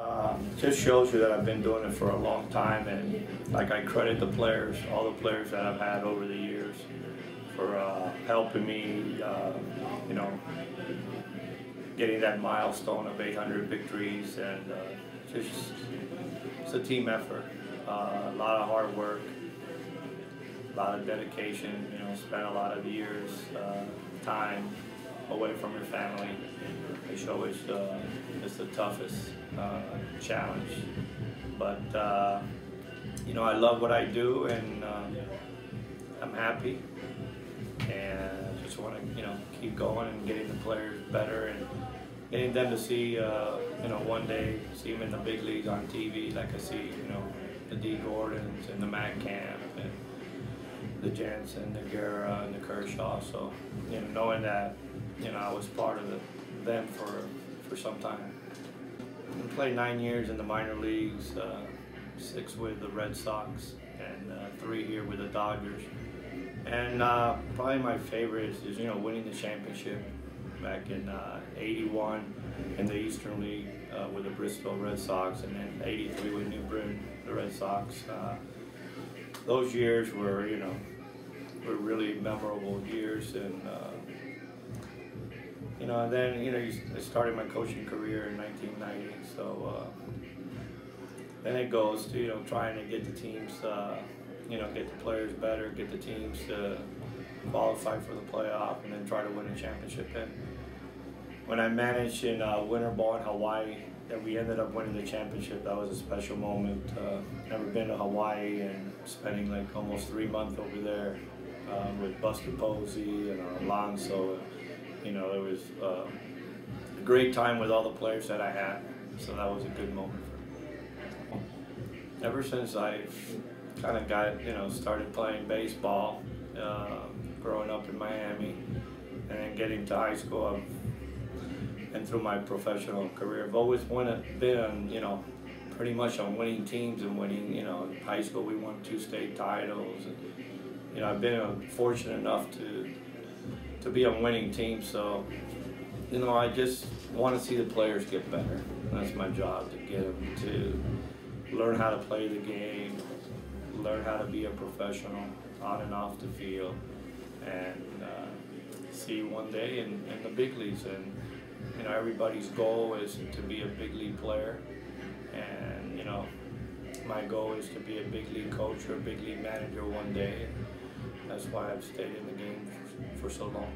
Um, just shows you that I've been doing it for a long time, and like I credit the players, all the players that I've had over the years, for uh, helping me, uh, you know, getting that milestone of 800 victories, and uh, just it's a team effort, uh, a lot of hard work, a lot of dedication. You know, spent a lot of years, uh, time away from your family. Show it's, uh, it's the toughest uh, challenge. But, uh, you know, I love what I do and um, I'm happy. And I just want to, you know, keep going and getting the players better and getting them to see, uh, you know, one day, see them in the big leagues on TV like I see, you know, the Dee Gordons and the Matt Kemp and the Jansen, the Guerra, and the Kershaw. So, you know, knowing that, you know, I was part of the, them for, for some time. I played nine years in the minor leagues, uh, six with the Red Sox, and uh, three here with the Dodgers. And uh, probably my favorite is, you know, winning the championship back in uh, 81 in the Eastern League uh, with the Bristol Red Sox, and then 83 with New Britain, the Red Sox. Those years were, you know, were really memorable years, and uh, you know, and then you know, I started my coaching career in 1990. So uh, then it goes to you know trying to get the teams, uh, you know, get the players better, get the teams to qualify for the playoff, and then try to win a championship. And when I managed in uh, winter ball in Hawaii, that we ended up winning the championship. That was a special moment. Uh, never been to Hawaii and spending like almost three months over there uh, with Buster Posey and Alonso. You know, it was uh, a great time with all the players that I had. So that was a good moment for me. Ever since I kind of got, you know, started playing baseball, uh, growing up in Miami, and then getting to high school, I've, and through my professional career, I've always wanted, been, you know, pretty much on winning teams and winning, you know, in high school we won two state titles. And, you know, I've been fortunate enough to to be on winning teams. So, you know, I just want to see the players get better. That's my job to get them to learn how to play the game, learn how to be a professional on and off the field, and uh, see one day in, in the big leagues. And you know, everybody's goal is to be a big league player, and you know, my goal is to be a big league coach or a big league manager one day. That's why I've stayed in the game for, for so long.